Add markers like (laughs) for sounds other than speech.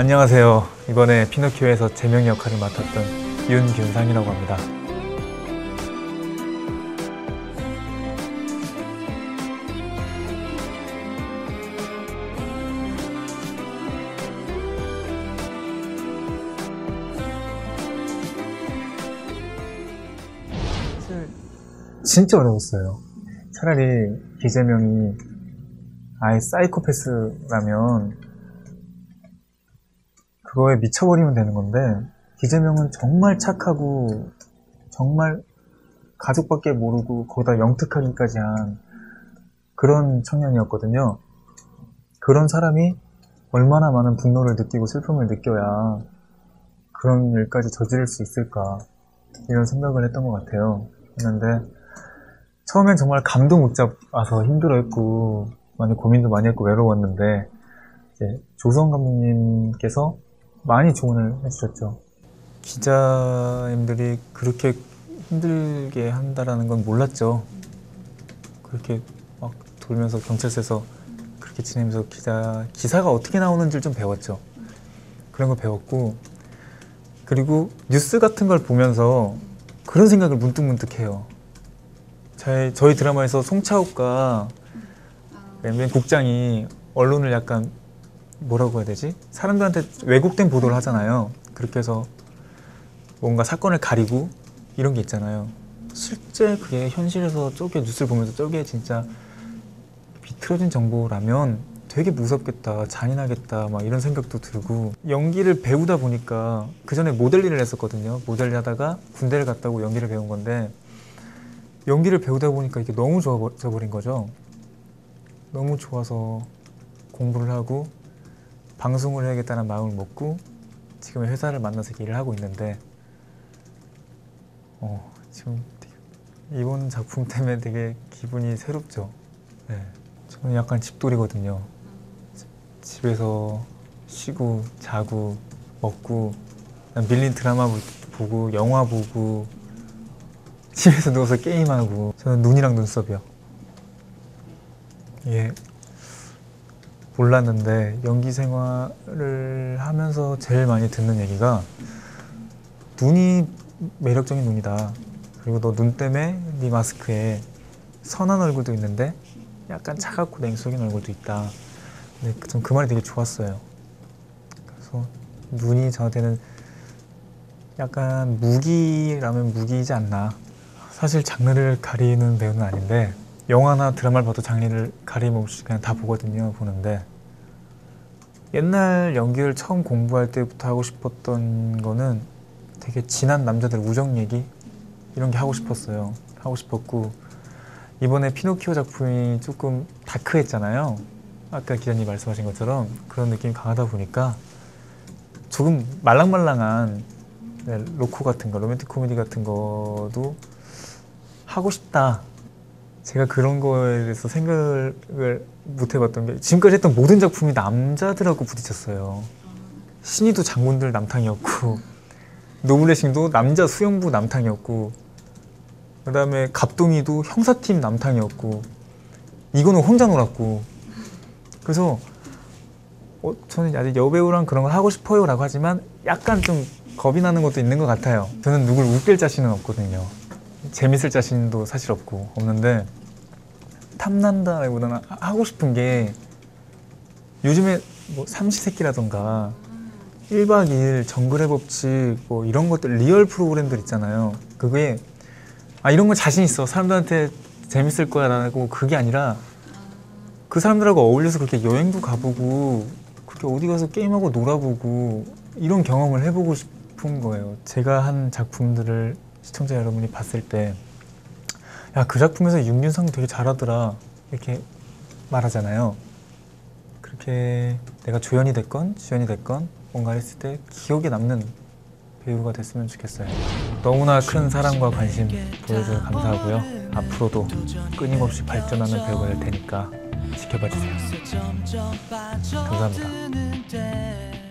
안녕하세요. 이번에 피노키오에서 재명 역할을 맡았던 윤균상이라고 합니다. 사실 진짜 어려웠어요. 차라리 기재명이 아예 사이코패스라면 그거에 미쳐버리면 되는 건데 기재명은 정말 착하고 정말 가족밖에 모르고 거기다 영특하기까지 한 그런 청년이었거든요. 그런 사람이 얼마나 많은 분노를 느끼고 슬픔을 느껴야 그런 일까지 저지를 수 있을까 이런 생각을 했던 것 같아요. 했는데 처음엔 정말 감도 못 잡아서 힘들어했고 많이 고민도 많이 했고 외로웠는데 조성 감독님께서 많이 조언을 해주셨죠. 기자님들이 그렇게 힘들게 한다라는 건 몰랐죠. 그렇게 막 돌면서 경찰서에서 그렇게 지내면서 기자 기사가 어떻게 나오는지를 좀 배웠죠. 그런 걸 배웠고 그리고 뉴스 같은 걸 보면서 그런 생각을 문득문득 해요. 저희, 저희 드라마에서 송차욱과 MBN 국장이 언론을 약간 뭐라고 해야 되지? 사람들한테 왜곡된 보도를 하잖아요. 그렇게 해서 뭔가 사건을 가리고 이런 게 있잖아요. 실제 그게 현실에서 저게 뉴스를 보면서 저게 진짜 비틀어진 정보라면 되게 무섭겠다, 잔인하겠다, 막 이런 생각도 들고 연기를 배우다 보니까 그 전에 모델 일을 했었거든요. 모델 하다가 군대를 갔다고 연기를 배운 건데 연기를 배우다 보니까 이게 너무 좋아져 버린 거죠. 너무 좋아서 공부를 하고 방송을 해야겠다는 마음을 먹고 지금 회사를 만나서 일을 하고 있는데 어, 지금 이번 작품 때문에 되게 기분이 새롭죠. 네. 저는 약간 집돌이거든요. 집에서 쉬고 자고 먹고 밀린 드라마 보- 보고 영화 보고 (laughs) 집에서 누워서 게임하고 저는 눈이랑 눈썹이요. 예. 몰랐는데 연기 생활을 하면서 제일 많이 듣는 얘기가 눈이 매력적인 눈이다. 그리고 너 눈 때문에 네 마스크에 선한 얼굴도 있는데 약간 차갑고 냉소적인 얼굴도 있다. 근데 전 그 말이 되게 좋았어요. 그래서 눈이 저한테는 약간 무기라면 무기이지 않나. 사실 장르를 가리는 배우는 아닌데 영화나 드라마를 봐도 장르를 가림없이 그냥 다 보거든요. 보는데 옛날 연기를 처음 공부할 때부터 하고 싶었던 거는 되게 진한 남자들 우정 얘기 이런 게 하고 싶었어요. 하고 싶었고 이번에 피노키오 작품이 조금 다크했잖아요. 아까 기자님 말씀하신 것처럼 그런 느낌이 강하다 보니까 조금 말랑말랑한 네, 로코 같은 거, 로맨틱 코미디 같은 거도 하고 싶다. 제가 그런 거에 대해서 생각을 못 해봤던 게 지금까지 했던 모든 작품이 남자들하고 부딪혔어요. 신이도 장군들 남탕이었고 노블레싱도 남자 수영부 남탕이었고 그다음에 갑동이도 형사팀 남탕이었고 이거는 혼자 놀았고 그래서 어, 저는 아직 여배우랑 그런 걸 하고 싶어요라고 하지만 약간 좀 겁이 나는 것도 있는 것 같아요. 저는 누굴 웃길 자신은 없거든요. 재밌을 자신도 사실 없고 없는데 탐난다기보다는 하- 하고 싶은 게 요즘에 뭐 삼시세끼라던가 1박 2일 정글의 법칙 뭐 이런 것들 리얼 프로그램들 있잖아요. 그게 아 이런 거 자신 있어 사람들한테 재밌을 거야 라고 그게 아니라 그 사람들하고 어울려서 그렇게 여행도 가보고 그렇게 어디 가서 게임하고 놀아보고 이런 경험을 해보고 싶은 거예요. 제가 한 작품들을 시청자 여러분이 봤을 때 야 그 작품에서 윤윤상 되게 잘하더라 이렇게 말하잖아요. 그렇게 내가 조연이 됐건 주연이 됐건 뭔가 했을 때 기억에 남는 배우가 됐으면 좋겠어요. 너무나 큰 사랑과 관심 보여줘서 감사하고요. 앞으로도 끊임없이 발전하는 배우가 될 테니까 지켜봐 주세요. 감사합니다.